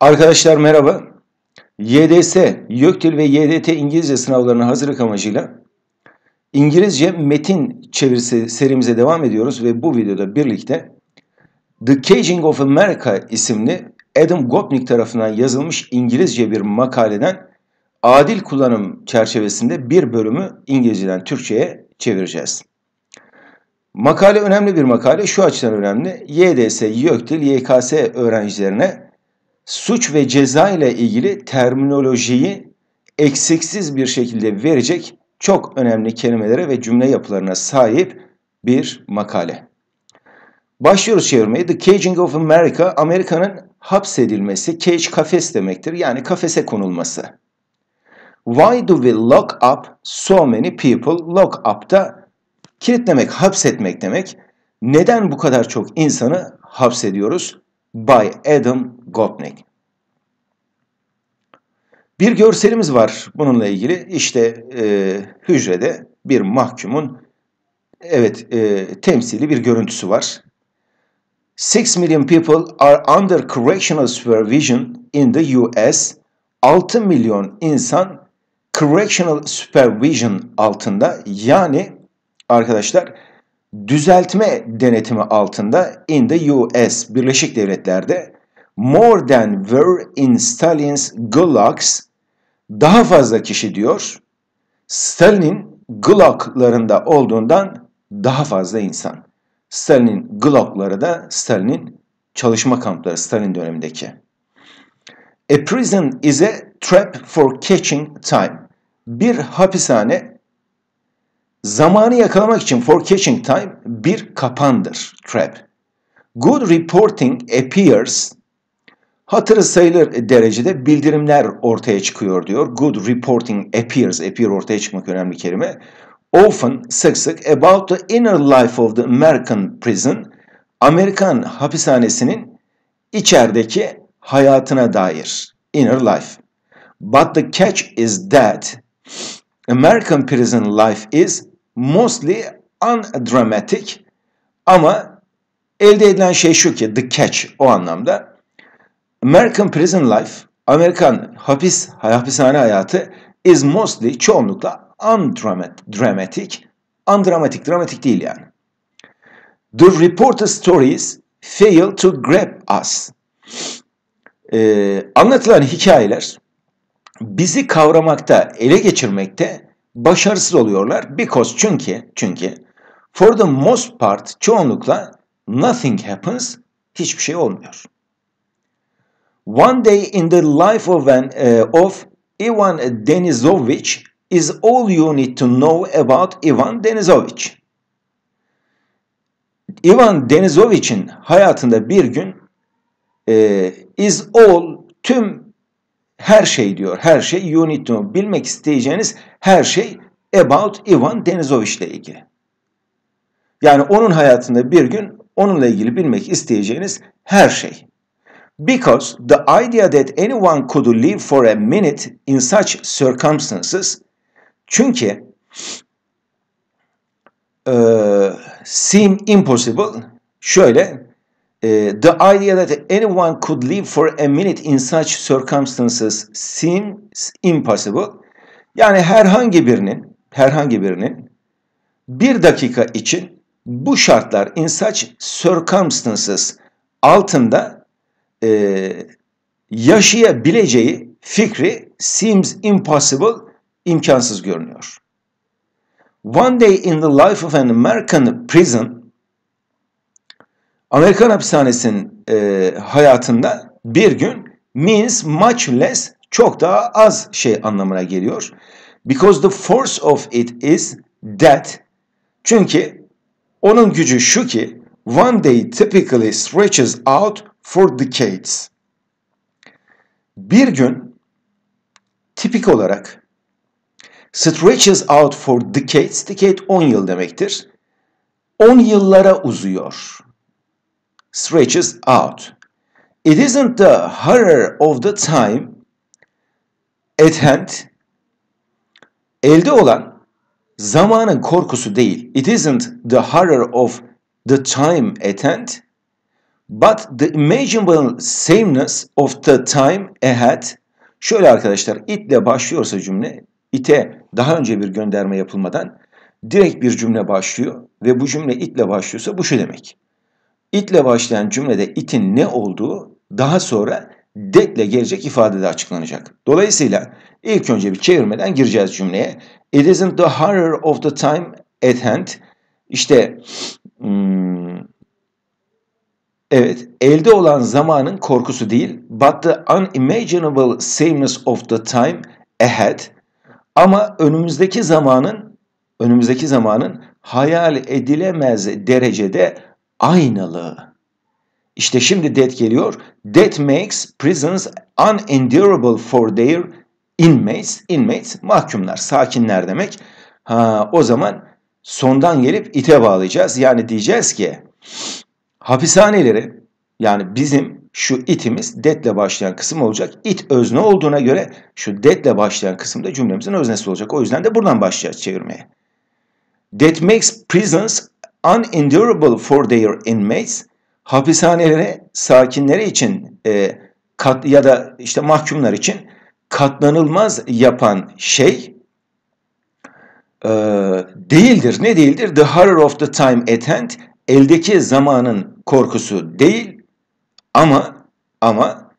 Arkadaşlar merhaba. YDS, YÖKDİL ve YDT İngilizce sınavlarına hazırlık amacıyla İngilizce metin çevirisi serimize devam ediyoruz ve bu videoda birlikte The Caging of America isimli Adam Gopnik tarafından yazılmış İngilizce bir makaleden adil kullanım çerçevesinde bir bölümü İngilizceden Türkçe'ye çevireceğiz. Makale önemli bir makale. Şu açıdan önemli. YDS, YÖKDİL, YKS öğrencilerine suç ve ceza ile ilgili terminolojiyi eksiksiz bir şekilde verecek çok önemli kelimelere ve cümle yapılarına sahip bir makale. Başlıyoruz çevirmeye. The Caging of America, Amerika'nın hapsedilmesi, cage kafes demektir. Yani kafese konulması. Why do we lock up so many people? Lock up da kilitlemek, hapsetmek demek. Neden bu kadar çok insanı hapsediyoruz? By Adam Gopnik. Bir görselimiz var bununla ilgili. İşte e, hücrede bir mahkumun evet e, temsili bir görüntüsü var. 6 million people are under correctional supervision in the US. 6 milyon insan correctional supervision altında yani arkadaşlar düzeltme denetimi altında in the US, Birleşik Devletler'de more than were in Stalin's gulags daha fazla kişi diyor Stalin'in gulaglarında olduğundan daha fazla insan. Stalin'in gulagları da Stalin'in çalışma kampları Stalin dönemindeki. A prison is a trap for catching time. Bir hapishane Zamanı yakalamak için for catching time bir kapandır, trap. Good reporting appears hatırı sayılır derecede bildirimler ortaya çıkıyor diyor. Good reporting appears, appear ortaya çıkmak önemli kelime. Often, sık sık about the inner life of the American prison, Amerikan hapishanesinin içerideki hayatına dair. Inner life. But the catch is that American prison life is mostly undramatic ama elde edilen şey şu ki the catch o anlamda American prison life Amerikan hapis hapishane hayatı is mostly çoğunlukla undramatic undramatic dramatik değil yani. The reported stories fail to grab us. Ee, anlatılan hikayeler bizi kavramakta, ele geçirmekte başarısız oluyorlar. Because çünkü çünkü for the most part çoğunlukla nothing happens hiçbir şey olmuyor. One day in the life of an uh, of Ivan Denisovich is all you need to know about Ivan Denisovich. Ivan Denisovich'in hayatında bir gün e, is all tüm her şey diyor. Her şey you need to. Bilmek isteyeceğiniz her şey about Ivan Denizovic ile ilgili. Yani onun hayatında bir gün onunla ilgili bilmek isteyeceğiniz her şey. Because the idea that anyone could live for a minute in such circumstances çünkü uh, seem impossible şöyle the idea that anyone could live for a minute in such circumstances seems impossible. Yani herhangi birinin, herhangi birinin bir dakika için bu şartlar in such circumstances altında e, yaşayabileceği fikri seems impossible, imkansız görünüyor. One day in the life of an American prison Amerikan hapishanesinin e, hayatında bir gün means much less çok daha az şey anlamına geliyor. Because the force of it is that çünkü onun gücü şu ki one day typically stretches out for decades. Bir gün tipik olarak stretches out for decades, decade 10 yıl demektir. 10 yıllara uzuyor stretches out. It isn't the horror of the time at hand. Elde olan zamanın korkusu değil. It isn't the horror of the time at hand. But the imaginable sameness of the time ahead Şöyle arkadaşlar itle başlıyorsa cümle ite daha önce bir gönderme yapılmadan direkt bir cümle başlıyor ve bu cümle itle başlıyorsa bu şu demek. İtle başlayan cümlede itin ne olduğu daha sonra detle gelecek ifadede açıklanacak. Dolayısıyla ilk önce bir çevirmeden gireceğiz cümleye. It isn't the horror of the time at hand. İşte hmm, evet elde olan zamanın korkusu değil but the unimaginable sameness of the time ahead ama önümüzdeki zamanın önümüzdeki zamanın hayal edilemez derecede aynalığı. İşte şimdi that geliyor. That makes prisons unendurable for their inmates. Inmates mahkumlar, sakinler demek. Ha, o zaman sondan gelip ite bağlayacağız. Yani diyeceğiz ki hapishaneleri yani bizim şu itimiz detle başlayan kısım olacak. It özne olduğuna göre şu detle başlayan kısım da cümlemizin öznesi olacak. O yüzden de buradan başlayacağız çevirmeye. That makes prisons unendurable for their inmates. Hapishanelere sakinleri için e, kat, ya da işte mahkumlar için katlanılmaz yapan şey e, değildir. Ne değildir? The horror of the time at hand. Eldeki zamanın korkusu değil ama ama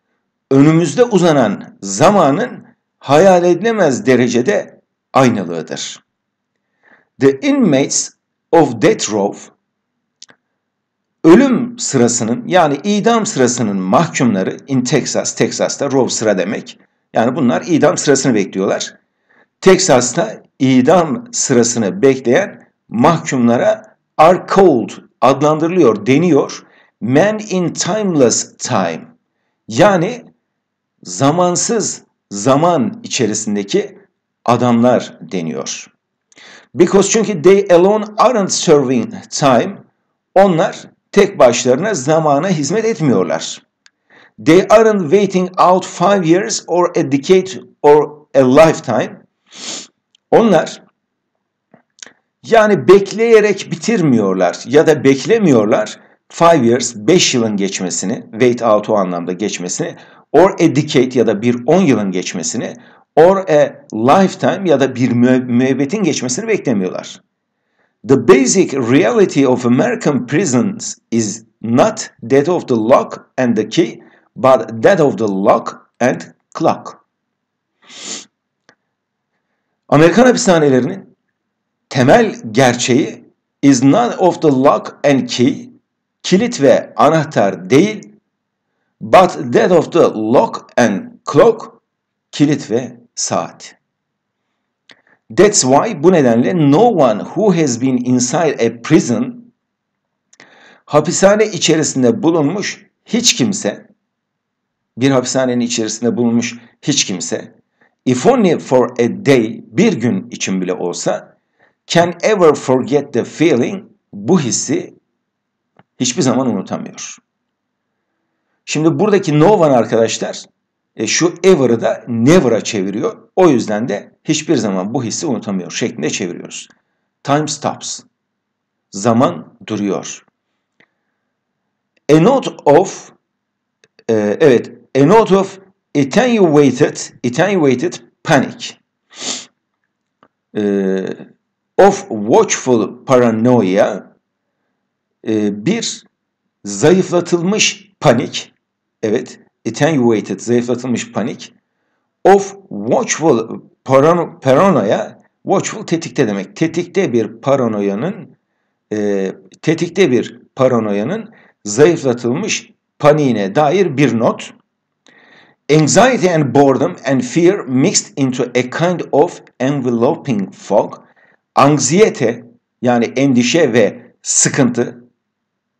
önümüzde uzanan zamanın hayal edilemez derecede aynalığıdır. The inmates of death row ölüm sırasının yani idam sırasının mahkumları in Texas, Texas'ta row sıra demek. Yani bunlar idam sırasını bekliyorlar. Texas'ta idam sırasını bekleyen mahkumlara are called adlandırılıyor, deniyor. Man in timeless time. Yani zamansız zaman içerisindeki adamlar deniyor. Because çünkü they alone aren't serving time. Onlar tek başlarına zamana hizmet etmiyorlar. They aren't waiting out five years or a decade or a lifetime. Onlar yani bekleyerek bitirmiyorlar ya da beklemiyorlar five years, beş yılın geçmesini, wait out o anlamda geçmesini, or a decade ya da bir on yılın geçmesini, or a lifetime ya da bir müebbetin geçmesini beklemiyorlar. The basic reality of American prisons is not that of the lock and the key, but that of the lock and clock. Amerikan hapishanelerinin temel gerçeği is not of the lock and key, kilit ve anahtar değil, but that of the lock and clock, kilit ve saat. That's why bu nedenle no one who has been inside a prison hapishane içerisinde bulunmuş hiç kimse bir hapishanenin içerisinde bulunmuş hiç kimse if only for a day bir gün için bile olsa can ever forget the feeling bu hissi hiçbir zaman unutamıyor. Şimdi buradaki no one arkadaşlar e, şu ever'ı da never'a çeviriyor. O yüzden de hiçbir zaman bu hissi unutamıyor şeklinde çeviriyoruz. Time stops. Zaman duruyor. A note of e, evet a note of attenuated attenuated panic e, of watchful paranoia e, bir zayıflatılmış panik evet attenuated, zayıflatılmış panik. Of watchful parano, paranoia, watchful tetikte demek. Tetikte bir paranoyanın, e, tetikte bir paranoyanın zayıflatılmış paniğine dair bir not. Anxiety and boredom and fear mixed into a kind of enveloping fog. Anksiyete yani endişe ve sıkıntı,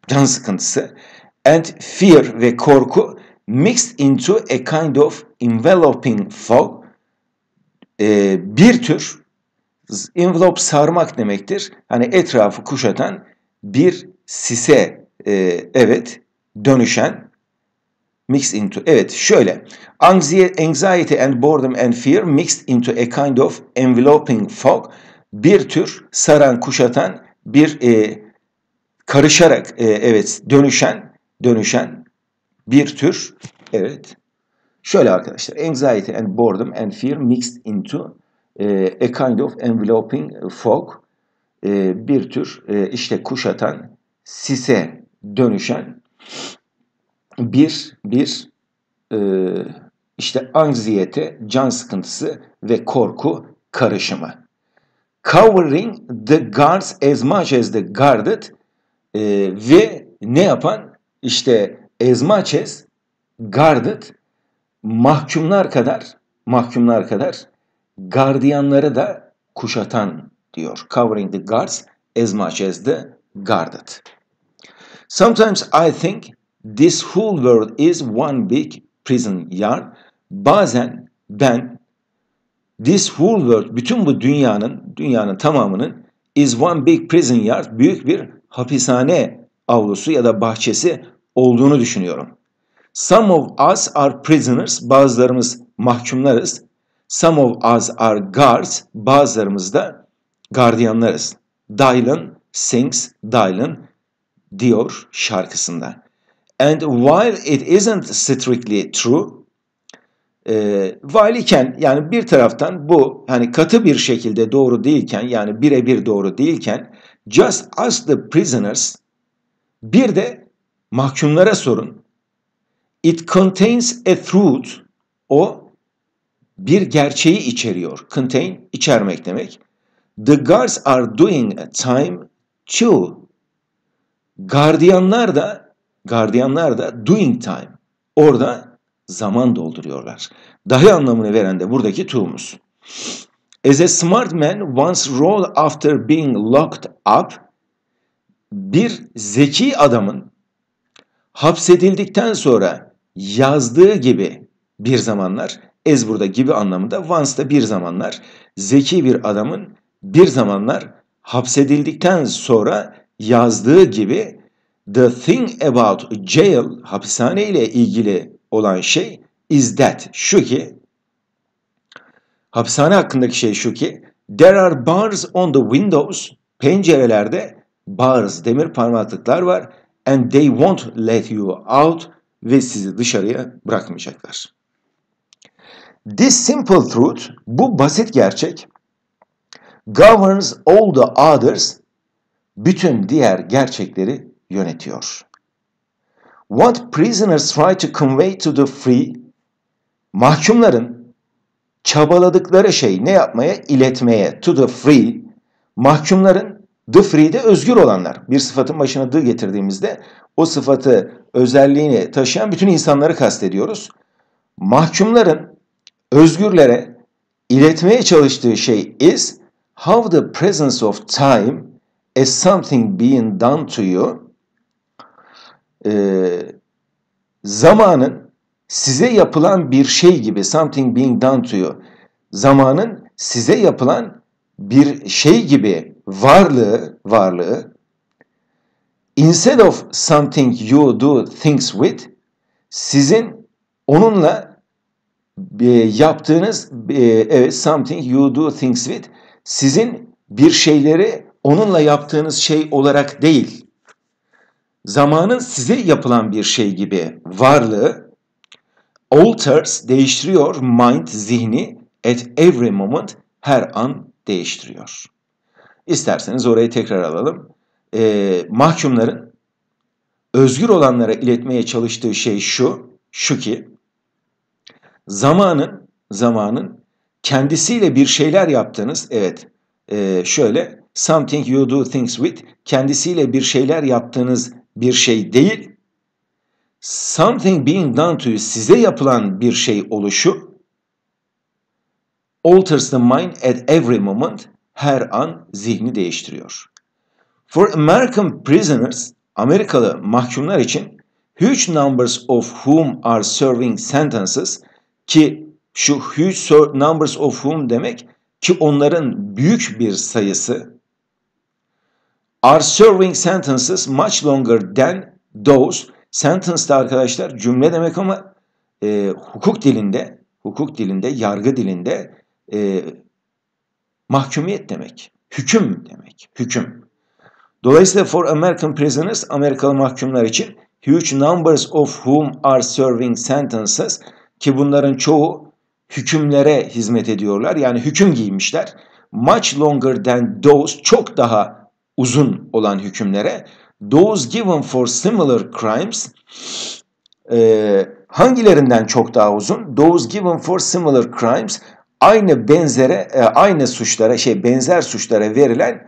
can sıkıntısı and fear ve korku mixed into a kind of enveloping fog e, bir tür envelope sarmak demektir. Hani etrafı kuşatan bir sise e, evet dönüşen mixed into evet şöyle anxiety and boredom and fear mixed into a kind of enveloping fog bir tür saran kuşatan bir e, karışarak e, evet dönüşen dönüşen bir tür evet şöyle arkadaşlar anxiety and boredom and fear mixed into e, a kind of enveloping fog e, bir tür e, işte kuşatan sise dönüşen bir bir işte anksiyete, can sıkıntısı ve korku karışımı. Covering the guards as much as the guarded ve ne yapan? İşte as much as guarded mahkumlar kadar mahkumlar kadar gardiyanları da kuşatan diyor. Covering the guards as much as the guarded. Sometimes I think this whole world is one big prison yard. Bazen ben this whole world, bütün bu dünyanın, dünyanın tamamının is one big prison yard, büyük bir hapishane avlusu ya da bahçesi olduğunu düşünüyorum. Some of us are prisoners, bazılarımız mahkumlarız. Some of us are guards, bazılarımız da gardiyanlarız. Dylan sings, Dylan diyor şarkısında. And while it isn't strictly true, e, while yani bir taraftan bu hani katı bir şekilde doğru değilken yani birebir doğru değilken just ask the prisoners bir de mahkumlara sorun. It contains a truth. O bir gerçeği içeriyor. Contain içermek demek. The guards are doing a time too. Gardiyanlar da gardiyanlar da doing time. Orada zaman dolduruyorlar. Dahi anlamını veren de buradaki to'muz. As a smart man once wrote after being locked up, bir zeki adamın hapsedildikten sonra yazdığı gibi bir zamanlar, ez burada gibi anlamında, da bir zamanlar, zeki bir adamın bir zamanlar hapsedildikten sonra yazdığı gibi the thing about jail, hapishane ile ilgili olan şey is that, şu ki, hapishane hakkındaki şey şu ki, there are bars on the windows, pencerelerde bars, demir parmaklıklar var and they won't let you out ve sizi dışarıya bırakmayacaklar. This simple truth, bu basit gerçek, governs all the others, bütün diğer gerçekleri yönetiyor. What prisoners try to convey to the free, mahkumların çabaladıkları şey ne yapmaya? iletmeye, to the free, mahkumların the free'de özgür olanlar. Bir sıfatın başına the getirdiğimizde o sıfatı, özelliğini taşıyan bütün insanları kastediyoruz. Mahkumların özgürlere iletmeye çalıştığı şey is how the presence of time as something being done to you e, zamanın size yapılan bir şey gibi something being done to you zamanın size yapılan bir şey gibi varlığı varlığı instead of something you do things with sizin onunla e, yaptığınız e, evet something you do things with sizin bir şeyleri onunla yaptığınız şey olarak değil zamanın size yapılan bir şey gibi varlığı alters değiştiriyor mind zihni at every moment her an değiştiriyor. İsterseniz orayı tekrar alalım. Ee, mahkumların özgür olanlara iletmeye çalıştığı şey şu, şu ki zamanın zamanın kendisiyle bir şeyler yaptığınız evet e, şöyle something you do things with kendisiyle bir şeyler yaptığınız bir şey değil, something being done to you, size yapılan bir şey oluşu, alters the mind at every moment, her an zihni değiştiriyor. For American prisoners, Amerikalı mahkumlar için huge numbers of whom are serving sentences ki şu huge numbers of whom demek ki onların büyük bir sayısı are serving sentences much longer than those. Sentence arkadaşlar cümle demek ama e, hukuk dilinde, hukuk dilinde, yargı dilinde e, mahkumiyet demek. Hüküm demek. Hüküm. Dolayısıyla for American prisoners, Amerikalı mahkumlar için huge numbers of whom are serving sentences ki bunların çoğu hükümlere hizmet ediyorlar. Yani hüküm giymişler. Much longer than those çok daha uzun olan hükümlere those given for similar crimes e, hangilerinden çok daha uzun? Those given for similar crimes aynı benzere e, aynı suçlara şey benzer suçlara verilen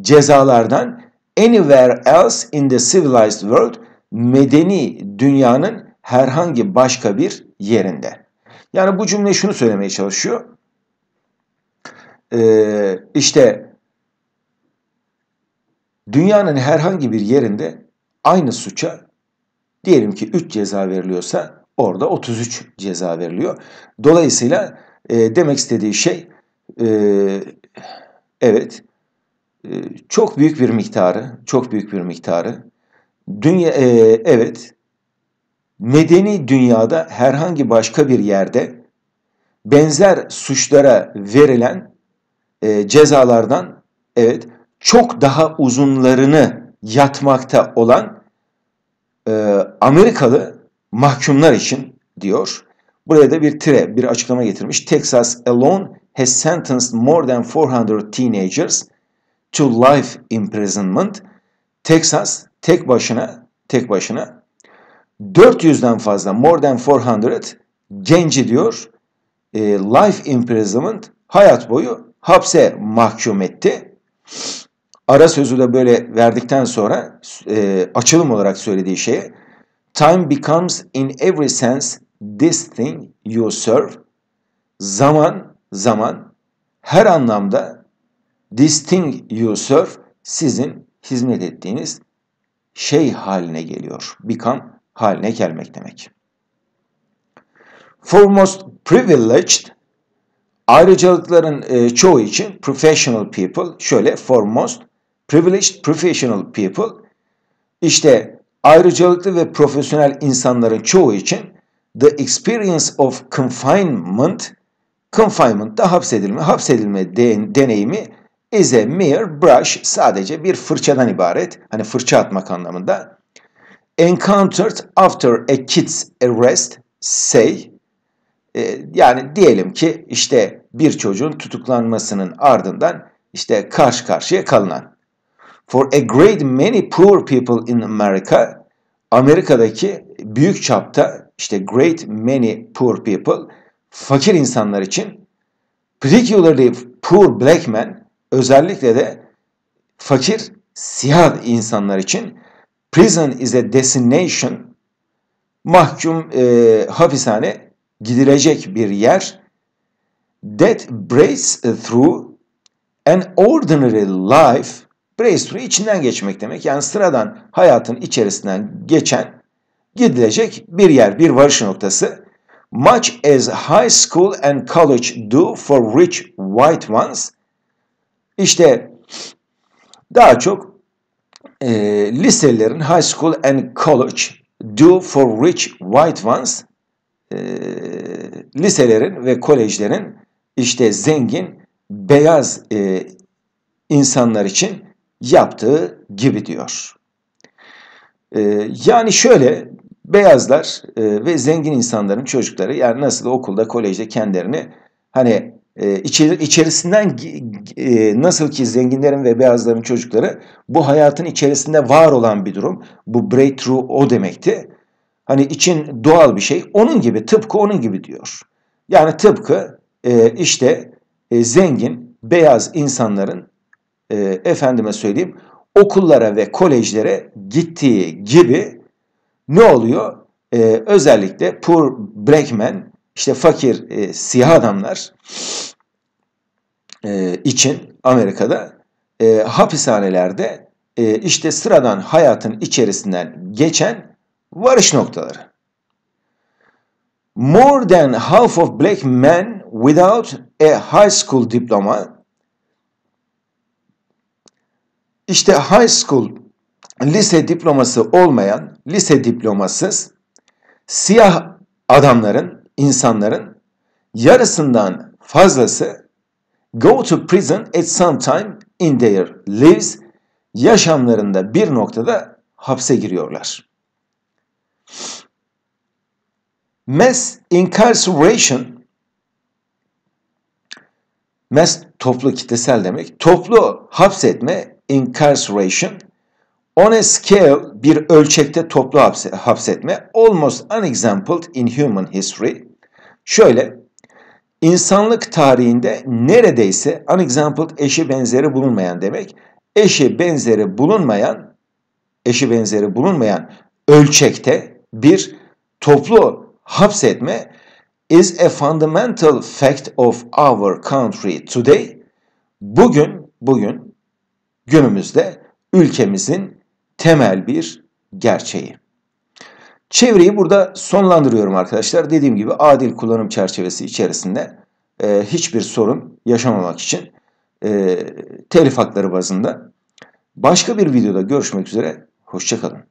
cezalardan anywhere else in the civilized world medeni dünyanın herhangi başka bir yerinde. Yani bu cümle şunu söylemeye çalışıyor. Ee, işte dünyanın herhangi bir yerinde aynı suça diyelim ki 3 ceza veriliyorsa orada 33 ceza veriliyor. Dolayısıyla e, demek istediği şey e, evet e, çok büyük bir miktarı, çok büyük bir miktarı dünya e, evet medeni dünyada herhangi başka bir yerde benzer suçlara verilen e, cezalardan evet çok daha uzunlarını yatmakta olan e, Amerikalı mahkumlar için diyor. Buraya da bir tire, bir açıklama getirmiş. Texas alone has sentenced more than 400 teenagers to life imprisonment. Texas tek başına, tek başına 400'den fazla, more than 400 genci diyor, e, life imprisonment, hayat boyu hapse mahkum etti. Ara sözü de böyle verdikten sonra e, açılım olarak söylediği şeye Time becomes in every sense this thing you serve. Zaman, zaman her anlamda this thing you serve sizin hizmet ettiğiniz şey haline geliyor. Become haline gelmek demek. Foremost privileged ayrıcalıkların e, çoğu için professional people şöyle foremost privileged professional people işte ayrıcalıklı ve profesyonel insanların çoğu için the experience of confinement confinement da hapsedilme hapsedilme de, deneyimi is a mere brush sadece bir fırçadan ibaret hani fırça atmak anlamında. Encountered after a kid's arrest say e, yani diyelim ki işte bir çocuğun tutuklanmasının ardından işte karşı karşıya kalınan. For a great many poor people in America, Amerika'daki büyük çapta işte great many poor people, fakir insanlar için, particularly poor black men, özellikle de fakir siyah insanlar için prison is a destination, mahkum e, hapishane gidilecek bir yer. That breaks through an ordinary life Breakthrough içinden geçmek demek. Yani sıradan hayatın içerisinden geçen gidilecek bir yer, bir varış noktası. Much as high school and college do for rich white ones. İşte daha çok e, liselerin high school and college do for rich white ones e, liselerin ve kolejlerin işte zengin beyaz e, insanlar için yaptığı gibi diyor. Ee, yani şöyle beyazlar e, ve zengin insanların çocukları yani nasıl okulda, kolejde kendilerini hani e, içeri, içerisinden e, nasıl ki zenginlerin ve beyazların çocukları bu hayatın içerisinde var olan bir durum. Bu breakthrough o demekti. Hani için doğal bir şey. Onun gibi tıpkı onun gibi diyor. Yani tıpkı işte zengin beyaz insanların e, efendime söyleyeyim okullara ve kolejlere gittiği gibi ne oluyor? E, özellikle poor black men, işte fakir e, siyah adamlar e, için Amerika'da e, hapishanelerde e, işte sıradan hayatın içerisinden geçen varış noktaları. More than half of black men without a high school diploma İşte high school lise diploması olmayan, lise diplomasız siyah adamların, insanların yarısından fazlası go to prison at some time in their lives yaşamlarında bir noktada hapse giriyorlar. Mass incarceration mass toplu kitlesel demek. Toplu hapsetme incarceration on a scale bir ölçekte toplu hapsetme almost unexampled in human history. Şöyle insanlık tarihinde neredeyse unexampled eşi benzeri bulunmayan demek. Eşi benzeri bulunmayan eşi benzeri bulunmayan ölçekte bir toplu hapsetme is a fundamental fact of our country today. Bugün, bugün günümüzde ülkemizin temel bir gerçeği. Çevreyi burada sonlandırıyorum arkadaşlar. Dediğim gibi adil kullanım çerçevesi içerisinde e, hiçbir sorun yaşamamak için e, telif hakları bazında. Başka bir videoda görüşmek üzere. Hoşçakalın.